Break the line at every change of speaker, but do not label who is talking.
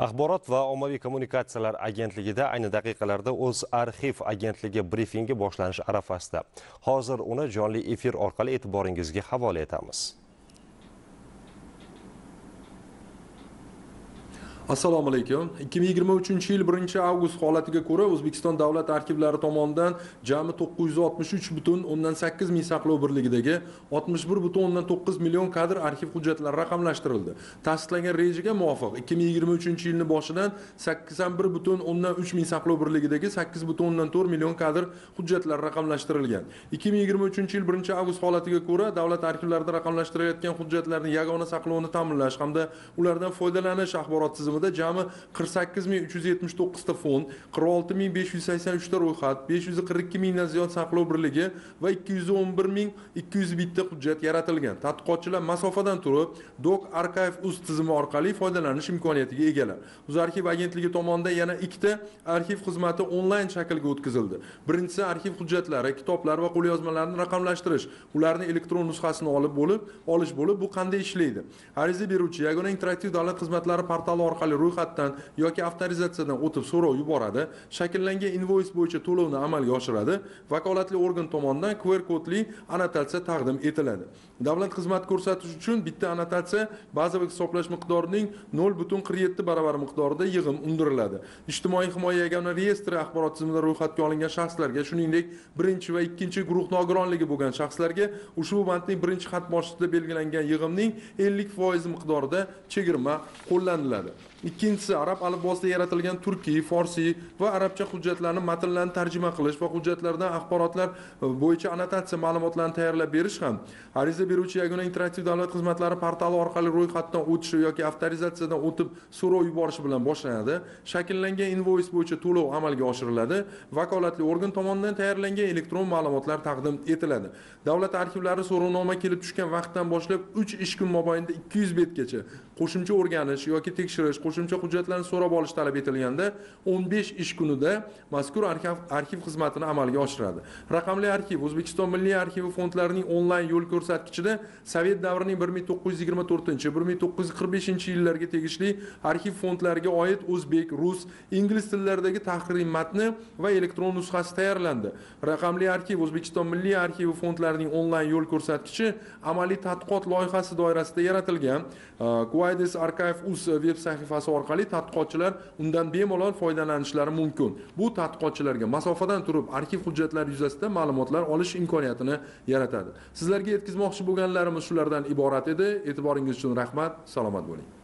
axborot va ommaviy kommunikatsiyalar agentligida ayni daqiqalarda o'z arxiv agentligi brifingi boshlanish arafasida. Hozir uni jonli efir orqali e'tiboringizga havola etamiz.
Assalomu alaykum. 2023 yil 1 avgust holatiga ko'ra o'zbekiston davlat arxivlari tomonidan jami 963,8 ming saqlov birligidagi 61,9 million kadr arxiv hujjatlari raqamlashtirildi. Tasdiqlangan rejaga muvofiq 2023 yilni boshidan 81,3 ming saqlov birligidagi 8,4 million kadr hujjatlari raqamlashtirilgan. 2023 yil 1 avgust holatiga ko'ra davlat arxivlarida raqamlashtirilayotgan hujjatlarni yagona saqlovni ta'minlash hamda ulardan foydalanish axborot tizimi tizimida jami 48379 ta fond 46583 ta ro'yxat 542 mingdan ziyod saqlov birligi va 211201 ta hujjat yaratilgan. Tadqiqotchilar masofadan turib doc arxiv uz tizimi orqali foydalanish imkoniyatiga egalar. O'zarxiv agentligi tomonidan yana ikkita arxiv xizmati onlayn shaklga o'tkazildi. Birinchisi arxiv hujjatlari kitoblar va qo'lyozmalarni raqamlashtirish ularni elektron nusxasini olib bo'lib olish bo'lib bu qanday ishlaydi? Ariza beruvchi yagona interaktiv davlat xizmatlari portali orqali ro'yxatdan yoki avtorizatsiyadan o'tib so'rov yuboradi shakllangan invoys bo'yicha to'lovni amalga oshiradi vakolatli organ tomonidan qr kodli annotatsiya taqdim etiladi. Davlat xizmat ko'rsatish uchun bitta annotatsiya bazaviy hisoblash miqdorining nol butun qirq yetti baravar miqdorida yig'im undiriladi. Ijtimoiy himoya yagona reyestri axborot tizimida ro'yxatga olingan shaxslarga shuningdek birinchi va ikkinchi guruh nogironligi bo'lgan shaxslarga ushbu bandning birinchi xat boshida belgilangan yig'imning ellik foizi miqdorida chegirma qo'llaniladi. Ikkinchisi arab alifbosida yaratilgan turkiy forsiy va arabcha hujjatlarni matnlarni tarjima qilish va hujjatlardan axborotlar e, bo'yicha annotatsiya ma'lumotlarni tayyorlab berish ham ariza beruvchi yagona interaktiv davlat xizmatlari portali orqali ro'yxatdan o'tishi yoki avtorizatsiyadan o'tib so'rov yuborish bilan boshlanadi. Shakllangan invoys bo'yicha to'lov amalga oshiriladi. Vakolatli organ tomonidan tayyorlangan elektron ma'lumotlar taqdim etiladi. Davlat arxivlari so'rovnoma kelib tushgan vaqtdan boshlab uch ish kun mobaynida ikki yuz betgacha qo'shimcha o'rganish yoki tekshirish qo'shimcha hujjatlarni so'rab olish talab etilganda 15 ish kunida mazkur arxiv arxiv xizmatini amalga oshiradi. Raqamli arxiv o'zbekiston milliy arxivi fondlarining onlayn yo'l ko'rsatkichida sovet davrining 1924 1945 yillarga tegishli arxiv fondlariga oid o'zbek rus ingliz tillaridagi tahriy matni va elektron nusxasi tayyorlandi. Raqamli arxiv o'zbekiston milliy arxivi fondlarining onlayn yo'l ko'rsatkichi amaliy tadqiqot loyihasi doirasida yaratilgan uh, Quidis Archive uz veb sahifasi orqali tadqiqotchilar undan bemalol foydalanishlari mumkin. Bu tadqiqotchilarga masofadan turib arxiv hujjatlari yuzasidan ma'lumotlar olish imkoniyatini yaratadi. Sizlarga yetkazmoqchi bo'lganlarimiz shulardan iborat edi. E'tiboringiz uchun rahmat salomat bo'ling.